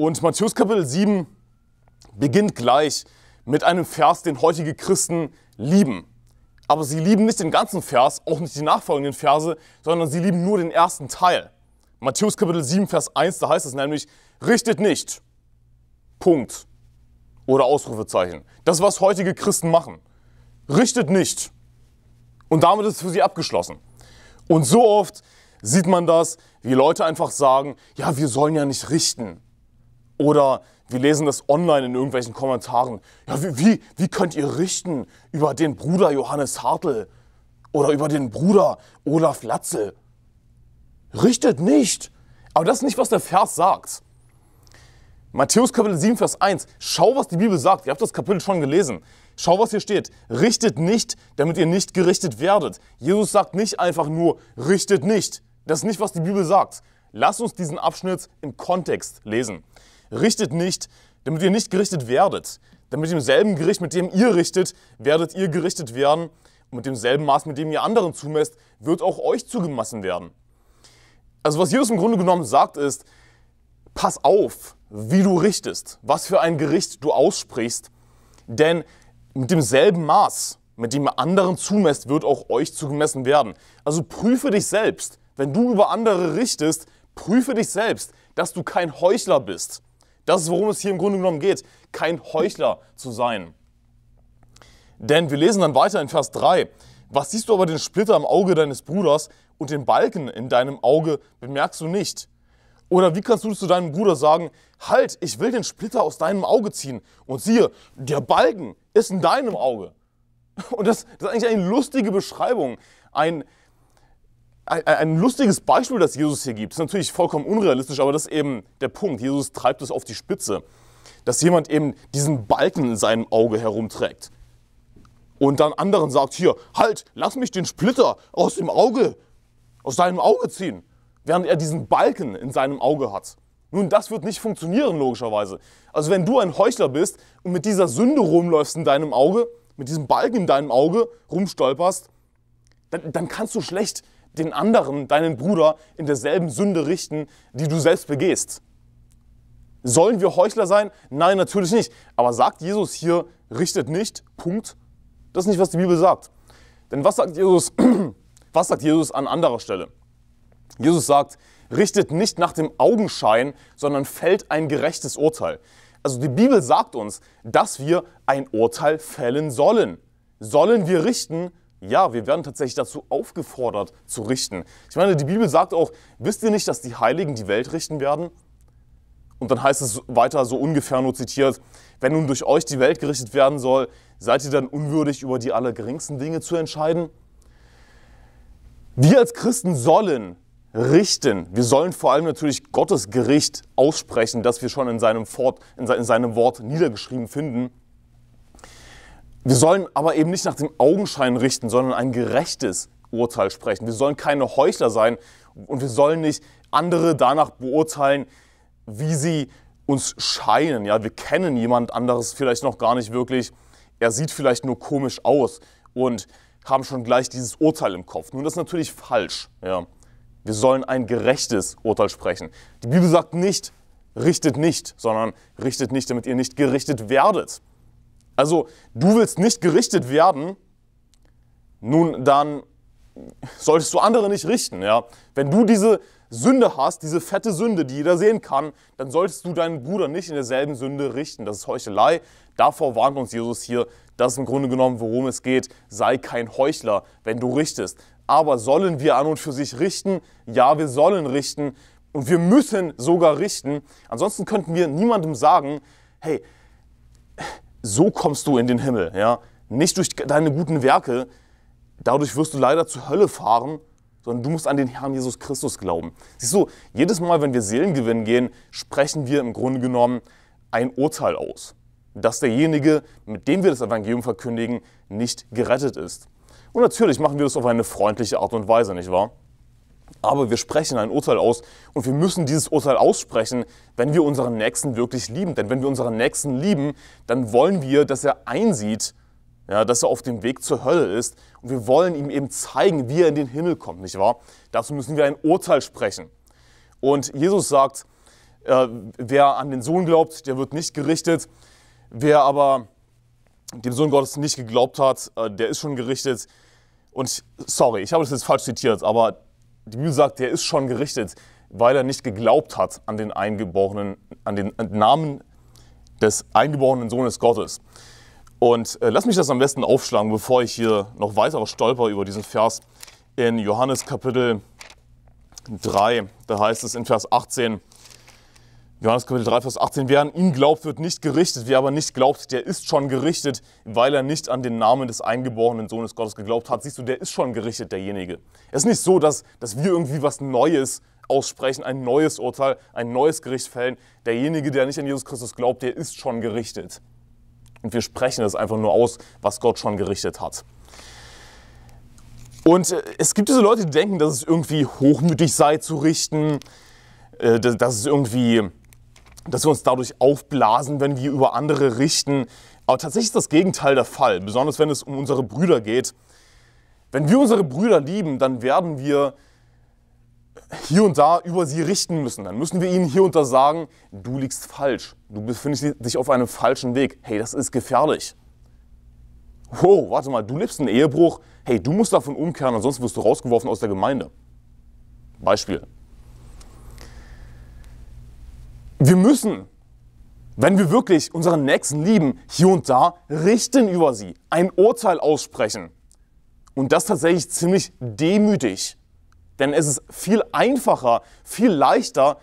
Und Matthäus Kapitel 7 beginnt gleich mit einem Vers, den heutige Christen lieben. Aber sie lieben nicht den ganzen Vers, auch nicht die nachfolgenden Verse, sondern sie lieben nur den ersten Teil. Matthäus Kapitel 7, Vers 1, da heißt es nämlich, richtet nicht. Punkt. Oder Ausrufezeichen. Das was heutige Christen machen. Richtet nicht. Und damit ist es für sie abgeschlossen. Und so oft sieht man das, wie Leute einfach sagen, ja, wir sollen ja nicht richten. Oder wir lesen das online in irgendwelchen Kommentaren. Ja, wie, wie, wie könnt ihr richten über den Bruder Johannes Hartl oder über den Bruder Olaf Latzel? Richtet nicht. Aber das ist nicht, was der Vers sagt. Matthäus Kapitel 7, Vers 1. Schau, was die Bibel sagt. Ihr habt das Kapitel schon gelesen. Schau, was hier steht. Richtet nicht, damit ihr nicht gerichtet werdet. Jesus sagt nicht einfach nur, richtet nicht. Das ist nicht, was die Bibel sagt. Lass uns diesen Abschnitt im Kontext lesen. Richtet nicht, damit ihr nicht gerichtet werdet. Denn mit demselben Gericht, mit dem ihr richtet, werdet ihr gerichtet werden. Und mit demselben Maß, mit dem ihr anderen zumesst, wird auch euch zugemessen werden. Also was Jesus im Grunde genommen sagt ist, pass auf, wie du richtest, was für ein Gericht du aussprichst. Denn mit demselben Maß, mit dem ihr anderen zumesst, wird auch euch zugemessen werden. Also prüfe dich selbst. Wenn du über andere richtest, prüfe dich selbst, dass du kein Heuchler bist. Das ist, worum es hier im Grunde genommen geht, kein Heuchler zu sein. Denn wir lesen dann weiter in Vers 3. Was siehst du aber den Splitter im Auge deines Bruders und den Balken in deinem Auge bemerkst du nicht? Oder wie kannst du zu deinem Bruder sagen, halt, ich will den Splitter aus deinem Auge ziehen und siehe, der Balken ist in deinem Auge. Und das, das ist eigentlich eine lustige Beschreibung, ein, ein, ein, lustiges Beispiel, das Jesus hier gibt. Ist natürlich vollkommen unrealistisch, aber das ist eben der Punkt. Jesus treibt es auf die Spitze, dass jemand eben diesen Balken in seinem Auge herumträgt. Und dann anderen sagt, hier, halt, lass mich den Splitter aus dem Auge, aus deinem Auge ziehen, während er diesen Balken in seinem Auge hat. Nun, das wird nicht funktionieren, logischerweise. Also wenn du ein Heuchler bist und mit dieser Sünde rumläufst in deinem Auge, mit diesem Balken in deinem Auge rumstolperst, dann, dann kannst du schlecht den anderen, deinen Bruder, in derselben Sünde richten, die du selbst begehst. Sollen wir Heuchler sein? Nein, natürlich nicht. Aber sagt Jesus hier, richtet nicht, Punkt. Das ist nicht, was die Bibel sagt. Denn was sagt Jesus, was sagt Jesus an anderer Stelle? Jesus sagt, richtet nicht nach dem Augenschein, sondern fällt ein gerechtes Urteil. Also die Bibel sagt uns, dass wir ein Urteil fällen sollen. Sollen wir richten? Ja, wir werden tatsächlich dazu aufgefordert zu richten. Ich meine, die Bibel sagt auch, wisst ihr nicht, dass die Heiligen die Welt richten werden? Und dann heißt es weiter so ungefähr nur zitiert, wenn nun durch euch die Welt gerichtet werden soll, seid ihr dann unwürdig, über die allergeringsten Dinge zu entscheiden? Wir als Christen sollen richten. Wir sollen vor allem natürlich Gottes Gericht aussprechen, das wir schon in seinem, Wort, in seinem Wort niedergeschrieben finden. Wir sollen aber eben nicht nach dem Augenschein richten, sondern ein gerechtes Urteil sprechen. Wir sollen keine Heuchler sein und wir sollen nicht andere danach beurteilen, wie sie uns scheinen. Ja, wir kennen jemand anderes vielleicht noch gar nicht wirklich. Er sieht vielleicht nur komisch aus und haben schon gleich dieses Urteil im Kopf. Nun, das ist natürlich falsch. Ja. Wir sollen ein gerechtes Urteil sprechen. Die Bibel sagt nicht, richtet nicht, sondern richtet nicht, damit ihr nicht gerichtet werdet. Also, du willst nicht gerichtet werden, nun dann solltest du andere nicht richten. Ja? Wenn du diese Sünde hast, diese fette Sünde, die jeder sehen kann, dann solltest du deinen Bruder nicht in derselben Sünde richten. Das ist Heuchelei. Davor warnt uns Jesus hier. Das ist im Grunde genommen, worum es geht. Sei kein Heuchler, wenn du richtest. Aber sollen wir an und für sich richten? Ja, wir sollen richten. Und wir müssen sogar richten. Ansonsten könnten wir niemandem sagen, hey, so kommst du in den Himmel. Ja? Nicht durch deine guten Werke. Dadurch wirst du leider zur Hölle fahren sondern du musst an den Herrn Jesus Christus glauben. Siehst du, jedes Mal, wenn wir Seelengewinn gehen, sprechen wir im Grunde genommen ein Urteil aus, dass derjenige, mit dem wir das Evangelium verkündigen, nicht gerettet ist. Und natürlich machen wir das auf eine freundliche Art und Weise, nicht wahr? Aber wir sprechen ein Urteil aus und wir müssen dieses Urteil aussprechen, wenn wir unseren Nächsten wirklich lieben. Denn wenn wir unseren Nächsten lieben, dann wollen wir, dass er einsieht, ja, dass er auf dem Weg zur Hölle ist. Und wir wollen ihm eben zeigen, wie er in den Himmel kommt, nicht wahr? Dazu müssen wir ein Urteil sprechen. Und Jesus sagt, Äh, wer an den Sohn glaubt, der wird nicht gerichtet. Wer aber dem Sohn Gottes nicht geglaubt hat, äh, der ist schon gerichtet. Und sorry, ich habe das jetzt falsch zitiert, aber die Bibel sagt, der ist schon gerichtet, weil er nicht geglaubt hat an den Eingeborenen, an den Namen des eingeborenen Sohnes Gottes. Und äh, lass mich das am besten aufschlagen, bevor ich hier noch weiter stolper über diesen Vers in Johannes Kapitel 3. Da heißt es in Vers 18, Johannes Kapitel 3, Vers 18, wer an ihn glaubt, wird nicht gerichtet. Wer aber nicht glaubt, der ist schon gerichtet, weil er nicht an den Namen des eingeborenen Sohnes Gottes geglaubt hat. Siehst du, der ist schon gerichtet, derjenige. Es ist nicht so, dass, dass wir irgendwie was Neues aussprechen, ein neues Urteil, ein neues Gericht fällen. Derjenige, der nicht an Jesus Christus glaubt, der ist schon gerichtet. Und wir sprechen es einfach nur aus, was Gott schon gerichtet hat. Und äh, es gibt diese Leute, die denken, dass es irgendwie hochmütig sei zu richten, äh, dass es irgendwie dass wir uns dadurch aufblasen, wenn wir über andere richten. Aber tatsächlich ist das Gegenteil der Fall, besonders wenn es um unsere Brüder geht. Wenn wir unsere Brüder lieben, dann werden wir hier und da über sie richten müssen. Dann müssen wir ihnen hier und da sagen, du liegst falsch, du befindest dich auf einem falschen Weg. Hey, das ist gefährlich. Wow, warte mal, du lebst einen Ehebruch. Hey, du musst davon umkehren, ansonsten wirst du rausgeworfen aus der Gemeinde. Beispiel. Wir müssen, wenn wir wirklich unseren Nächsten lieben, hier und da richten über sie, ein Urteil aussprechen. Und das tatsächlich ziemlich demütig. Denn es ist viel einfacher, viel leichter,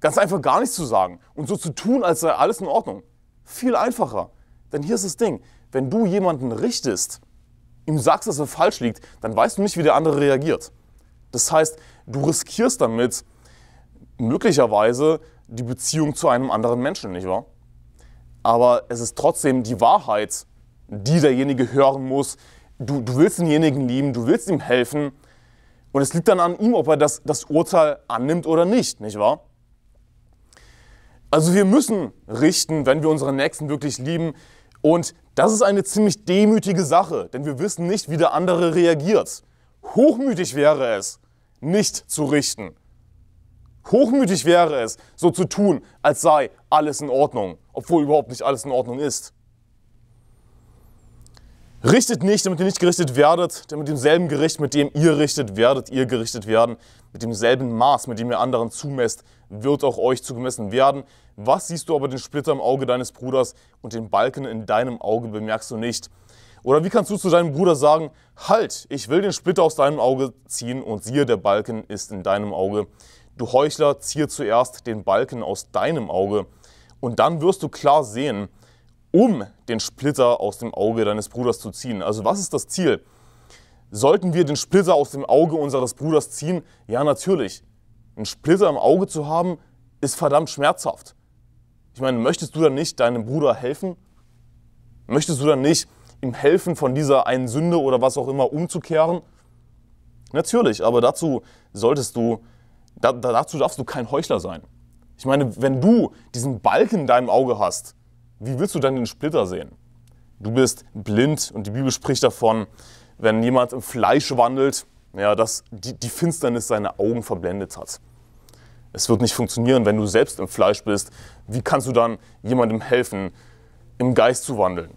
ganz einfach gar nichts zu sagen und so zu tun, als sei alles in Ordnung. Viel einfacher. Denn hier ist das Ding, wenn du jemanden richtest, ihm sagst, dass er falsch liegt, dann weißt du nicht, wie der andere reagiert. Das heißt, du riskierst damit möglicherweise die Beziehung zu einem anderen Menschen, nicht wahr? Aber es ist trotzdem die Wahrheit, die derjenige hören muss. Du, du willst denjenigen lieben, du willst ihm helfen. Und es liegt dann an ihm, ob er das, das Urteil annimmt oder nicht, nicht wahr? Also wir müssen richten, wenn wir unseren Nächsten wirklich lieben. Und das ist eine ziemlich demütige Sache, denn wir wissen nicht, wie der andere reagiert. Hochmütig wäre es, nicht zu richten. Hochmütig wäre es, so zu tun, als sei alles in Ordnung, obwohl überhaupt nicht alles in Ordnung ist. Richtet nicht, damit ihr nicht gerichtet werdet, denn mit demselben Gericht, mit dem ihr richtet, werdet ihr gerichtet werden. Mit demselben Maß, mit dem ihr anderen zumesst, wird auch euch zugemessen werden. Was siehst du aber den Splitter im Auge deines Bruders und den Balken in deinem Auge bemerkst du nicht? Oder wie kannst du zu deinem Bruder sagen, halt, ich will den Splitter aus deinem Auge ziehen und siehe, der Balken ist in deinem Auge. Du Heuchler, ziehe zuerst den Balken aus deinem Auge, und dann wirst du klar sehen, um den Splitter aus dem Auge deines Bruders zu ziehen. Also was ist das Ziel? Sollten wir den Splitter aus dem Auge unseres Bruders ziehen? Ja, natürlich. Einen Splitter im Auge zu haben, ist verdammt schmerzhaft. Ich meine, möchtest du dann nicht deinem Bruder helfen? Möchtest du dann nicht ihm helfen, von dieser einen Sünde oder was auch immer umzukehren? Natürlich, aber dazu solltest du da, dazu darfst du kein Heuchler sein. Ich meine, wenn du diesen Balken in deinem Auge hast, wie willst du dann den Splitter sehen? Du bist blind und die Bibel spricht davon, wenn jemand im Fleisch wandelt, ja, dass die, die Finsternis seine Augen verblendet hat. Es wird nicht funktionieren, wenn du selbst im Fleisch bist. Wie kannst du dann jemandem helfen, im Geist zu wandeln?